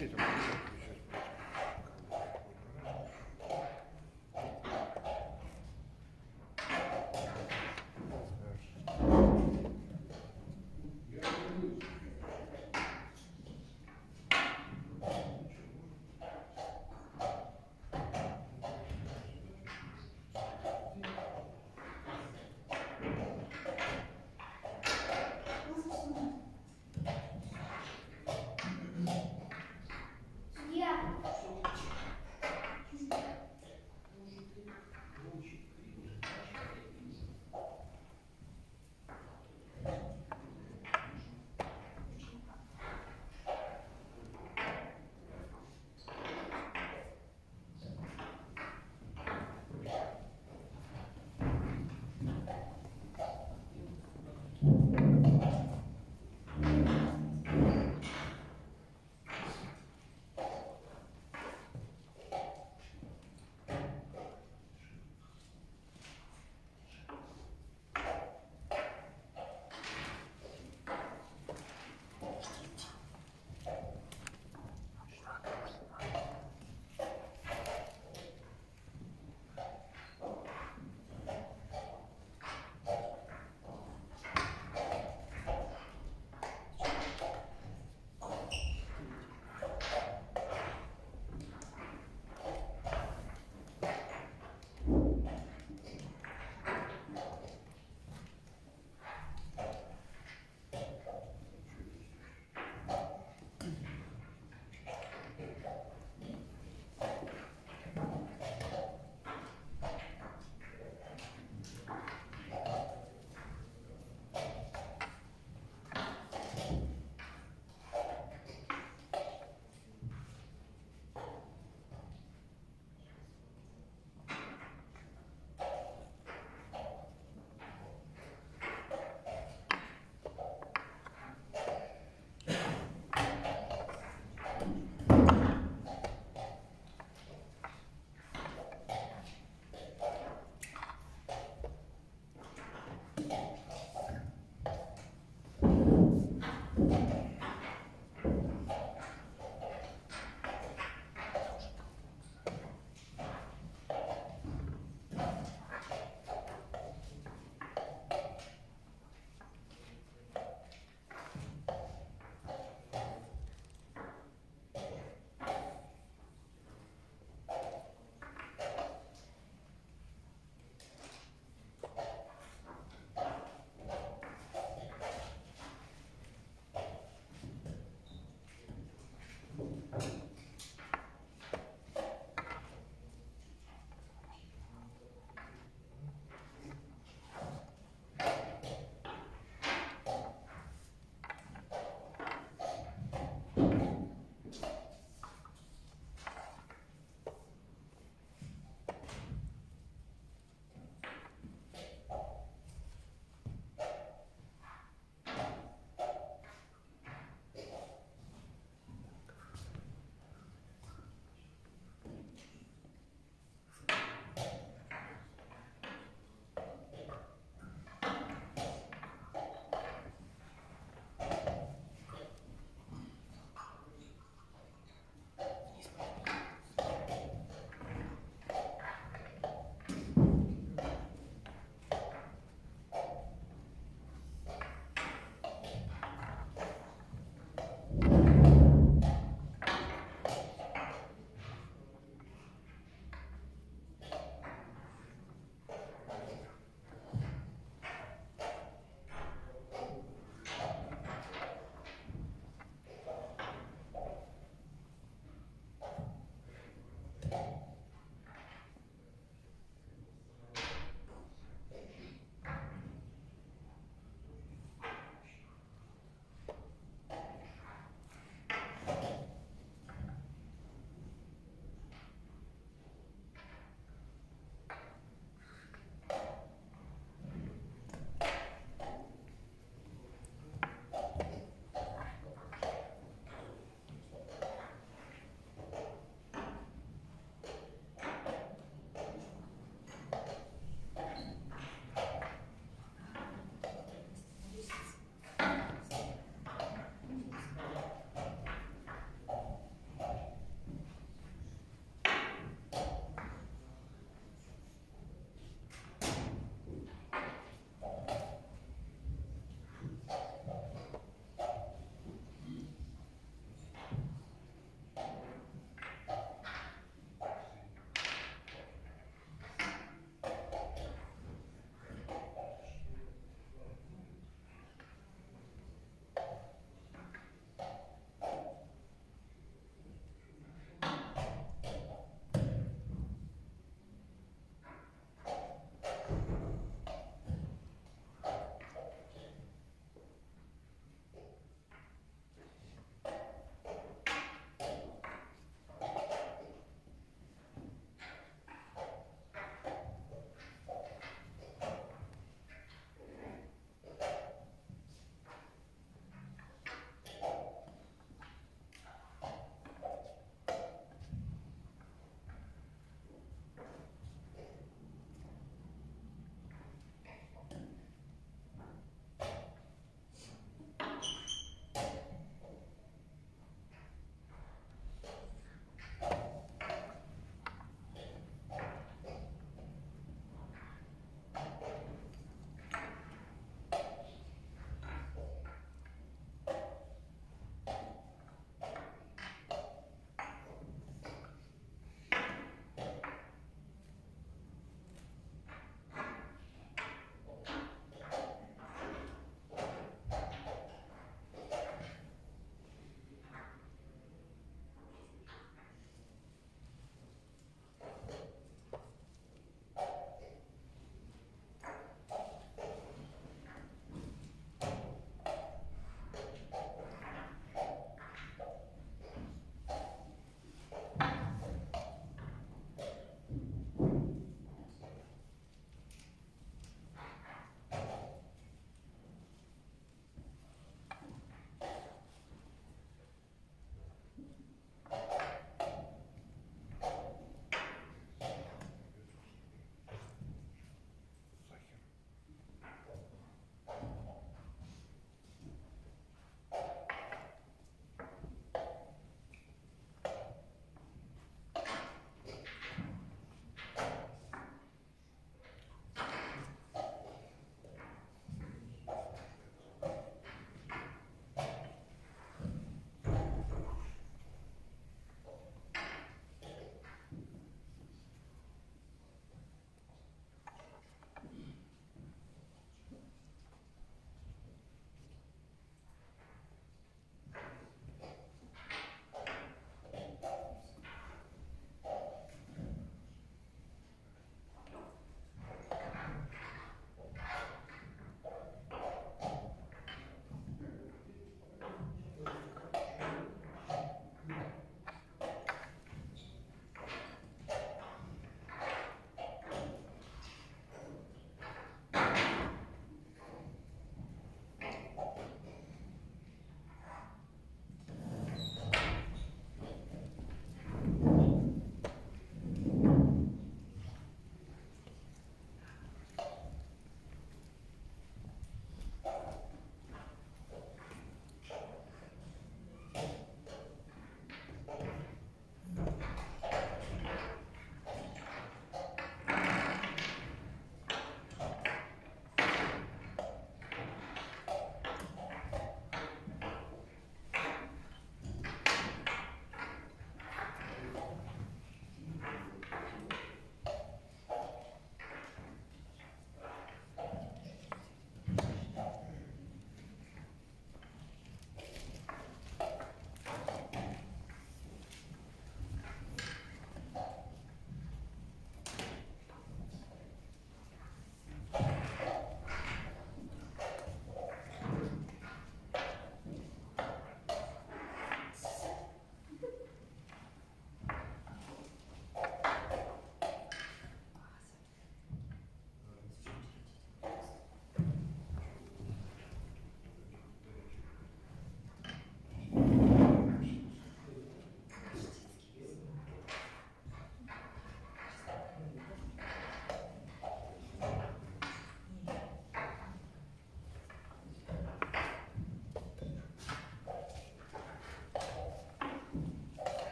Hej då.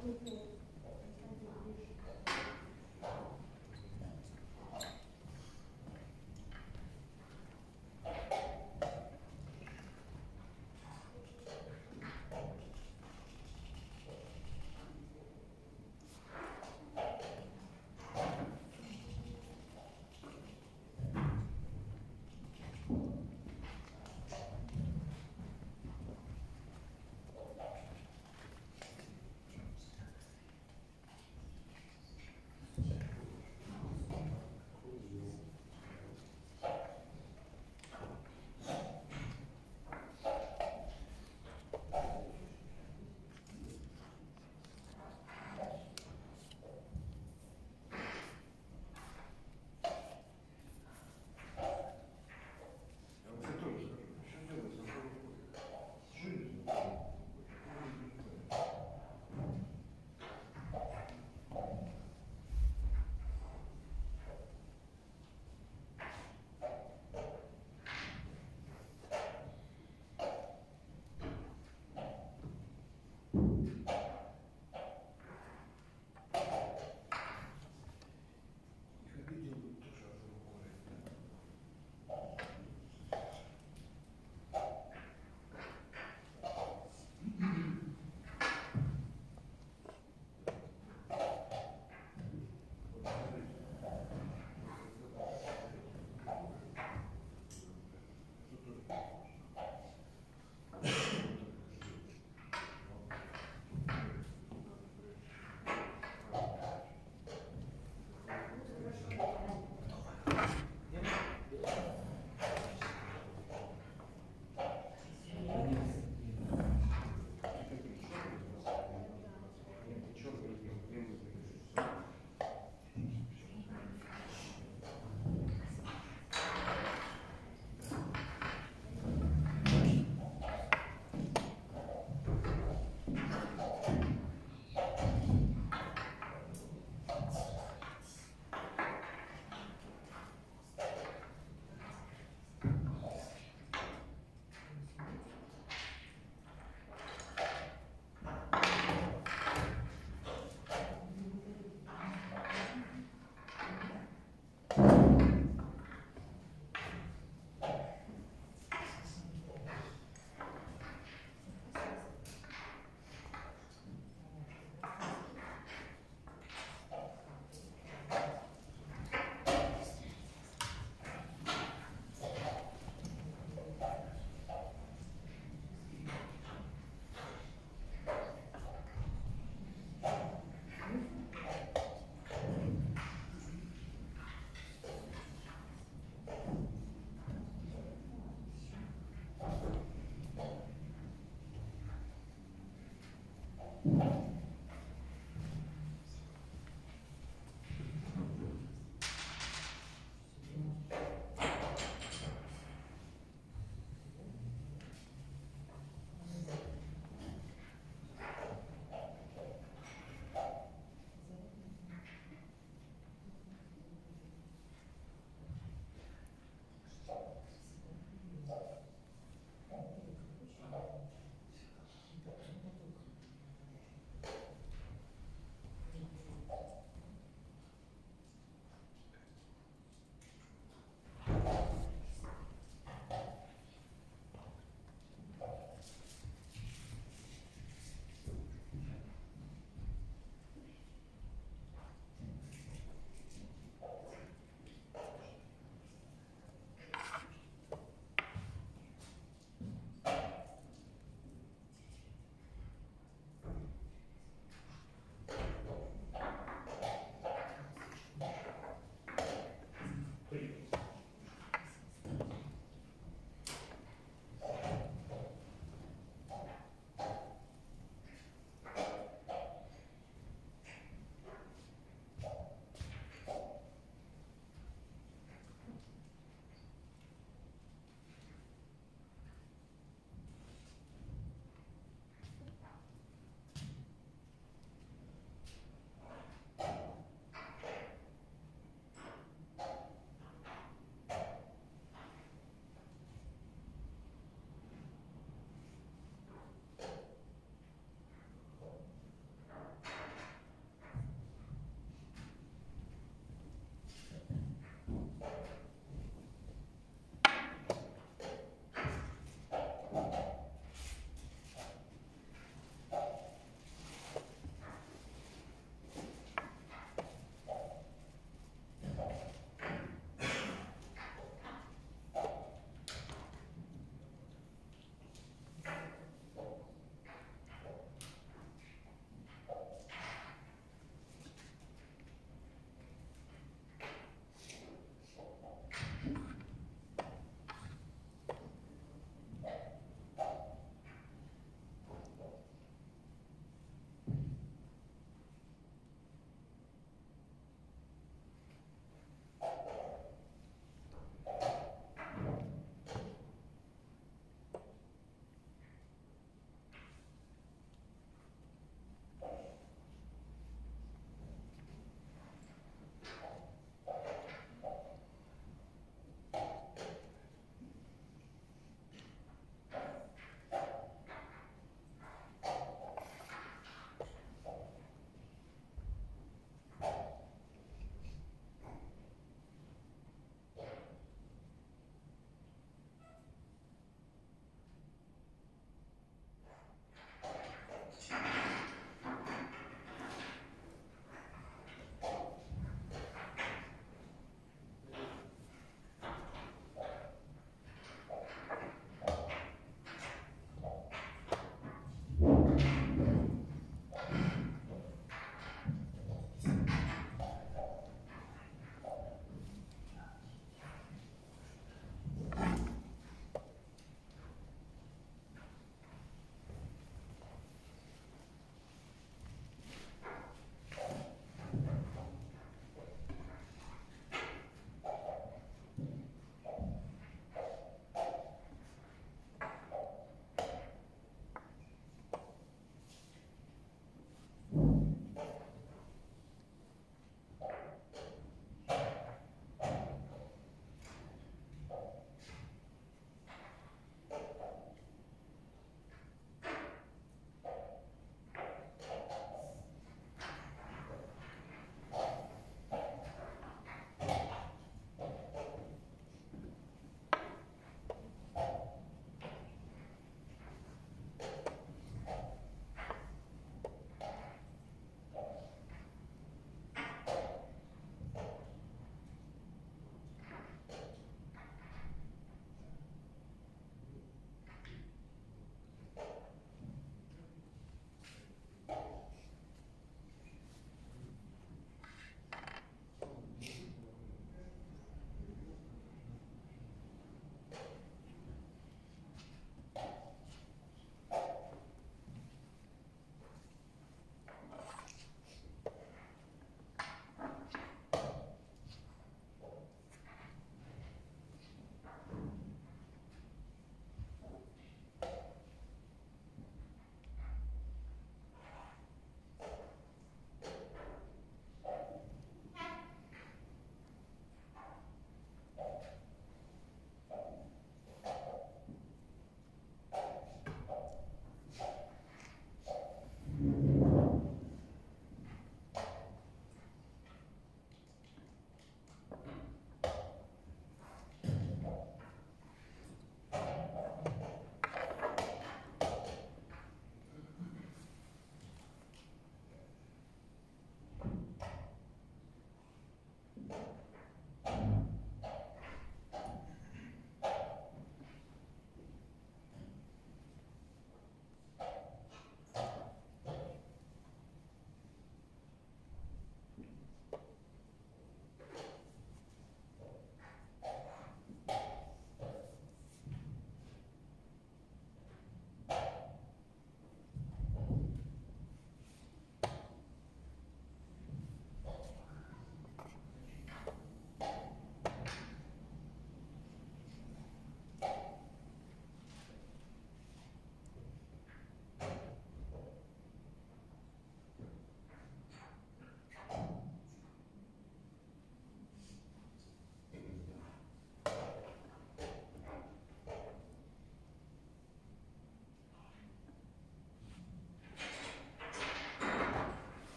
Thank you.